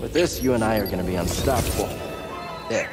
With this, you and I are gonna be unstoppable. There.